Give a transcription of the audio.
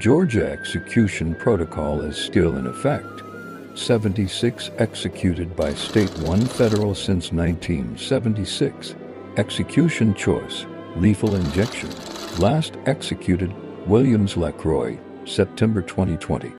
Georgia execution protocol is still in effect. 76 executed by state 1 federal since 1976. Execution choice, lethal injection. Last executed, Williams LeCroy, September 2020.